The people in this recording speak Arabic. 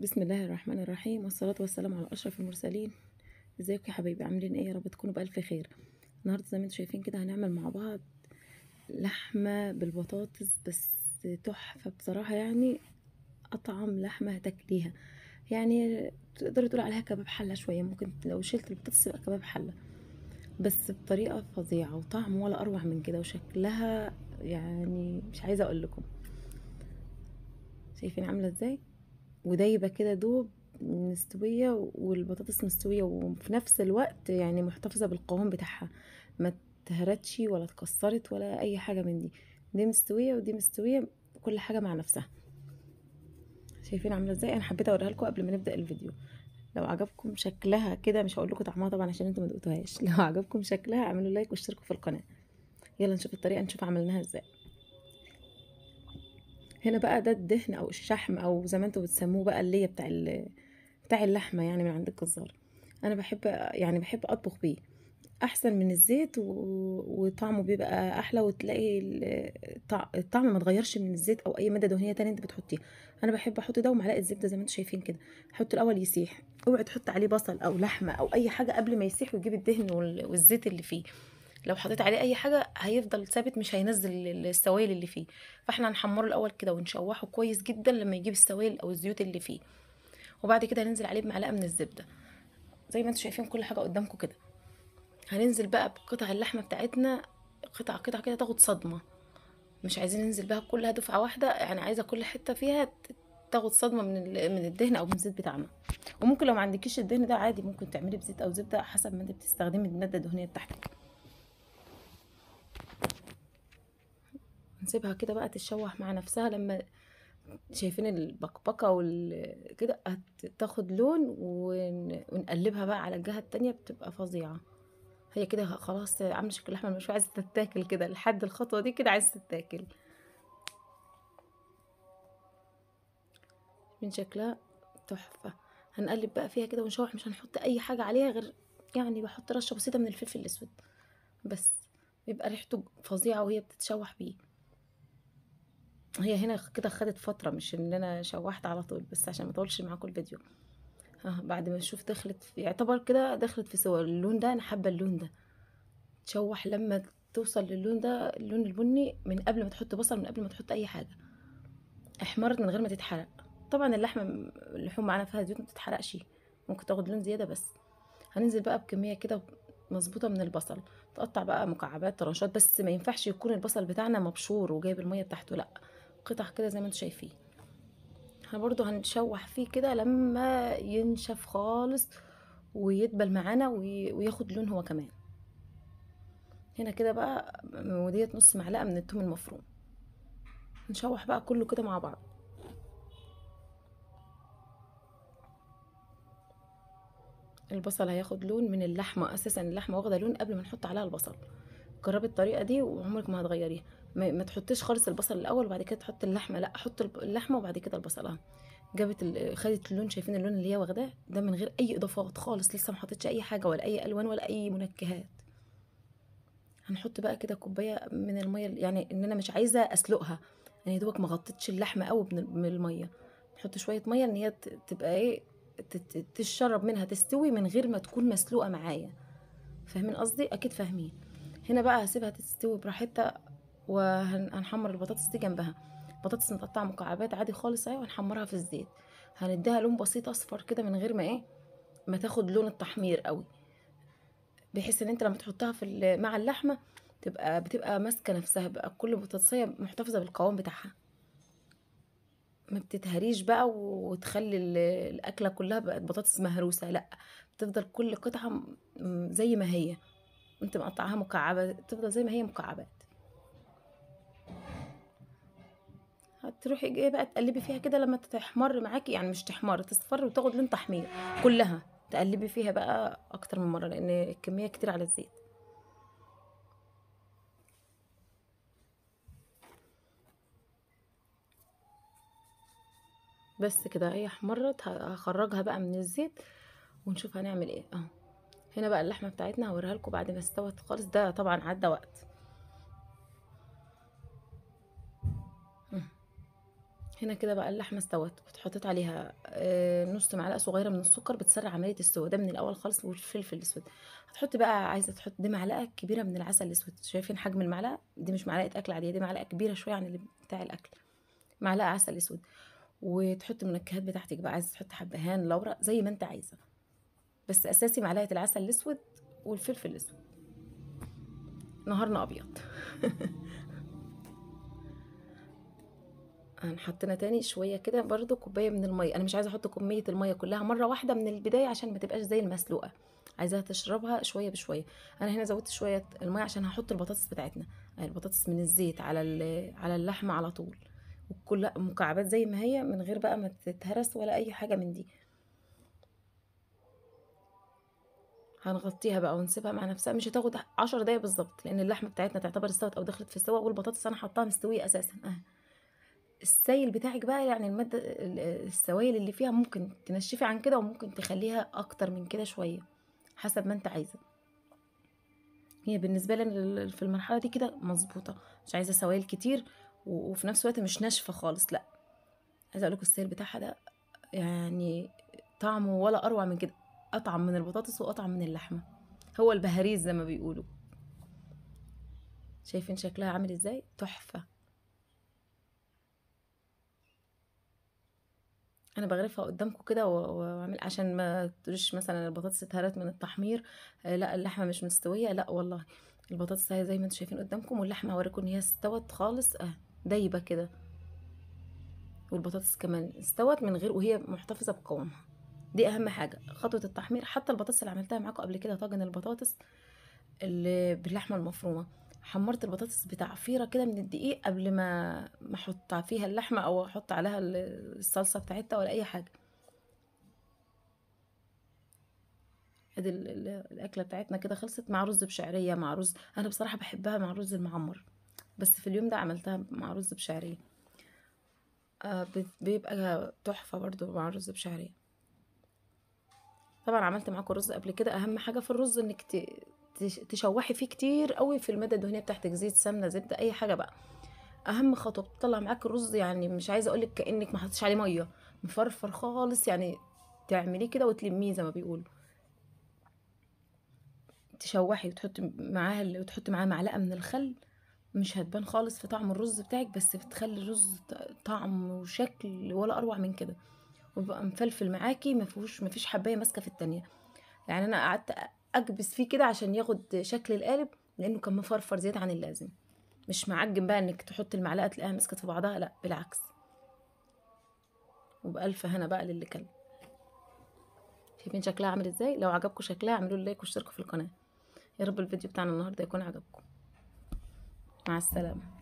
بسم الله الرحمن الرحيم والصلاة والسلام على أشرف المرسلين. ازيكم يا حبايبي عاملين إيه؟ يا رب تكونوا بألف خير. النهاردة زي ما أنتم شايفين كده هنعمل مع بعض لحمة بالبطاطس بس تحفة بصراحة يعني. أطعم لحمة هتاكليها. يعني تقدروا تقولوا عليها كباب حلة شوية ممكن لو شلت البطاطس يبقى كباب حلة. بس بطريقة فظيعة وطعم ولا أروع من كده وشكلها يعني مش عايزة أقول لكم. شايفين عاملة إزاي؟ ودايبة كده دوب مستوية والبطاطس مستوية وفي نفس الوقت يعني محتفظة بالقوام بتاعها. ما اتهرتش ولا اتكسرت ولا أي حاجة من دي. دي مستوية ودي مستوية كل حاجة مع نفسها. شايفين عاملة إزاي؟ أنا حبيت أوريها لكم قبل ما نبدأ الفيديو. لو عجبكم شكلها كده مش هقول لكم طعمها طبعا عشان أنتوا ما لو عجبكم شكلها اعملوا لايك واشتركوا في القناة. يلا نشوف الطريقة نشوف عملناها إزاي. هنا بقى ده الدهن أو الشحم أو زي ما أنتوا بتسموه بقى اللي بتاع بتاع اللحمة يعني من عند الجزار. أنا بحب يعني بحب أطبخ بيه. أحسن من الزيت و... وطعمه بيبقى أحلى وتلاقي الطعم ما اتغيرش من الزيت أو أي مادة دهنية تانية انت بتحطيها. أنا بحب أحط ده ومعلقة زبدة زي ما أنتم شايفين كده. حط الأول يسيح. اوعي تحط عليه بصل أو لحمة أو أي حاجة قبل ما يسيح ويجيب الدهن والزيت اللي فيه. لو حطيت عليه أي حاجة هيفضل ثابت مش هينزل السوائل اللي فيه. فإحنا هنحمره الأول كده ونشوحه كويس جدا لما يجيب السوائل أو الزيوت اللي فيه. وبعد كده هننزل عليه بمعلقة من الزبدة. زي ما أنتم شايفين كل حاجة قدامكم كده. هننزل بقى بقطع اللحمة بتاعتنا قطع قطع كده تاخد صدمة. مش عايزين ننزل بها كلها دفعة واحدة يعني عايزة كل حتة فيها تاخد صدمة من من الدهن أو من الزيت بتاعنا. وممكن لو ما عندكيش الدهن ده عادي ممكن تعملي بزيت أو زبدة حسب ما انت بتستخدمي المادة الدهنية بتاعتك. نسيبها كده بقى تتشوح مع نفسها لما شايفين البقبقة وال كده هتاخد لون ون... ونقلبها بقى على الجهة التانية بتبقى فظيعة. هي كده خلاص عاملة شكل اللحمة المشوية عايزة تتاكل كده لحد الخطوة دي كده عايزة تتاكل. من شكلها تحفة. هنقلب بقى فيها كده ونشوح مش هنحط أي حاجة عليها غير يعني بحط رشة بسيطة من الفلفل الأسود. بس بيبقى ريحته فظيعة وهي بتتشوح بيه. هي هنا كده خدت فترة مش إن أنا شوحت على طول بس عشان ما أطولش معاكم الفيديو. ها بعد ما أشوف دخلت في يعتبر كده دخلت في سوا اللون ده أنا حابة اللون ده. تشوح لما توصل للون ده اللون البني من قبل ما تحط بصل من قبل ما تحط أي حاجة. احمرت من غير ما تتحرق. طبعا اللحمة اللحوم معانا فيها زيوت ما تتحرقش ممكن تاخد لون زيادة بس. هننزل بقى بكمية كده مظبوطة من البصل. تقطع بقى مكعبات طرنشات بس ما ينفعش يكون البصل بتاعنا مبشور وجايب المية بتاعته لأ. قطع كده زي ما أنتم شايفين. برضو هنشوح فيه كده لما ينشف خالص ويدبل معانا وياخد لون هو كمان. هنا كده بقى وديت نص معلقة من الثوم المفروم. نشوح بقى كله كده مع بعض. البصل هياخد لون من اللحمة أساسا اللحمة واخدة لون قبل ما نحط عليها البصل. جربي الطريقة دي وعمرك ما هتغيريها. ما, ما تحطيش خالص البصل الأول وبعد كده تحط اللحمة لأ حط اللحمة وبعد كده البصل جابت خدت اللون شايفين اللون اللي هي واخداه؟ ده من غير أي إضافات خالص لسه ما حطيتش أي حاجة ولا أي ألوان ولا أي منكهات. هنحط بقى كده كوباية من المية يعني إن أنا مش عايزة أسلقها. يعني دوبك ما غطيتش اللحمة قوي من المية. نحط شوية مية إن هي تبقى إيه تشرب منها تستوي من غير ما تكون مسلوقة معايا. فاهمين قصدي؟ أكيد فاهمين. هنا بقى هسيبها تستوي براحتها وهنحمر البطاطس دي جنبها. بطاطس متقطعة مكعبات عادي خالص أهي وهنحمرها في الزيت. هنديها لون بسيط أصفر كده من غير ما إيه ما تاخد لون التحمير قوي. بحيث إن أنت لما تحطها في مع اللحمة تبقى بتبقى ماسكة نفسها بقى. كل بطاطسية محتفظة بالقوام بتاعها. ما بتتهريش بقى وتخلي الأكلة كلها بقت بطاطس مهروسة لأ. بتفضل كل قطعة زي ما هي. انت مقطعها مكعبات تفضل زي ما هي مكعبات. هتروحي إيه بقى تقلبي فيها كده لما تحمر معاكي يعني مش تحمر تصفر وتاخد لون تحمير كلها. تقلبي فيها بقى أكتر من مرة لأن الكمية كتير على الزيت. بس كده هي احمرت هخرجها بقى من الزيت ونشوف هنعمل إيه. اهو هنا بقى اللحمة بتاعتنا هوريها لكم بعد ما استوت خالص. ده طبعا عدى وقت. هنا كده بقى اللحمة استوت وحطيت عليها آه، نص معلقة صغيرة من السكر بتسرع عملية السوا ده من الأول خالص والفلفل الأسود. هتحطي بقى عايزة تحط دي معلقة كبيرة من العسل الأسود. شايفين حجم المعلقة؟ دي مش معلقة أكل عادية دي معلقة كبيرة شوية عن اللي بتاع الأكل. معلقة عسل أسود. وتحطي المنكهات بتاعتك بقى. عايزة تحطي حبهان لورا زي ما أنت عايزة. بس أساسي معلقة العسل الأسود والفلفل الأسود. نهارنا أبيض. هنحطنا تاني شوية كده برضو كوباية من المية. أنا مش عايزة أحط كمية المية كلها مرة واحدة من البداية عشان ما تبقاش زي المسلوقة. عايزاها تشربها شوية بشوية. أنا هنا زودت شوية المية عشان هحط البطاطس بتاعتنا. البطاطس من الزيت على على اللحمة على طول. وكل مكعبات زي ما هي من غير بقى ما تتهرس ولا أي حاجة من دي. هنغطيها بقى ونسيبها مع نفسها. مش هتاخد عشر دقايق بالظبط لأن اللحمة بتاعتنا تعتبر استوت أو دخلت في السوا. والبطاطس أنا حطاها مستوية أساسا. أه. السايل بتاعك بقى يعني المادة السوائل اللي فيها ممكن تنشفي عن كده وممكن تخليها أكتر من كده شوية حسب ما أنت عايزة. هي بالنسبة لي في المرحلة دي كده مظبوطة. مش عايزة سوائل كتير وفي نفس الوقت مش ناشفة خالص لأ. عايزة أقولك السائل بتاعها ده يعني طعمه ولا أروع من كده. أطعم من البطاطس وأطعم من اللحمة. هو البهاريز زي ما بيقولوا. شايفين شكلها عامل إزاي؟ تحفة. أنا بغرفها قدامكم كده واعمل عشان ما تقولش مثلا البطاطس اتهرت من التحمير. آه لا اللحمة مش مستوية. لا والله. البطاطس هي زي ما أنتم شايفين قدامكم واللحمة هوريكم إن هي استوت خالص. آه دايبة كده. والبطاطس كمان استوت من غير وهي محتفظة بقوامها. دي أهم حاجة خطوة التحمير. حتى البطاطس اللي عملتها معاكم قبل كده طاجن البطاطس اللي باللحمة المفرومة. حمرت البطاطس بتعفيره كده من الدقيق قبل ما ما أحط فيها اللحمة أو أحط عليها الصلصة بتاعتها ولا أي حاجة. ادي الأكلة بتاعتنا كده خلصت مع رز بشعرية مع رز أنا بصراحة بحبها مع رز المعمر بس في اليوم ده عملتها مع رز بشعرية. آه بيبقى تحفة برضو مع رز بشعرية. طبعا عملت معاكم رز قبل كده. أهم حاجة في الرز إنك تشوحي فيه كتير قوي في الماده الدهنيه بتاعتك زيت سمنة زبدة أي حاجة بقى. أهم خطوة بتطلع معاك الرز يعني مش عايزة أقولك كأنك ما حطيتش عليه مية. مفرفر خالص يعني تعمليه كده وتلميه زي ما بيقولوا. تشوحي وتحطي معاها وتحطي معاه معلقة من الخل. مش هتبان خالص في طعم الرز بتاعك بس بتخلي الرز طعم وشكل ولا أروع من كده. وبقى مفلفل معاكي ما فيهوش ما فيش حباية ماسكة في التانية. يعني أنا قعدت أكبس فيه كده عشان ياخد شكل القالب لأنه كان مفرفر زيادة عن اللازم. مش معجن بقى إنك تحط المعلقة تلاقيها مسكت في بعضها لأ بالعكس. وبألف هنا بقى للي كل شايفين شكلها عامل إزاي؟ لو عجبكم شكلها اعملوا لايك واشتركوا في القناة. يا رب الفيديو بتاعنا النهارده يكون عجبكم. مع السلامة.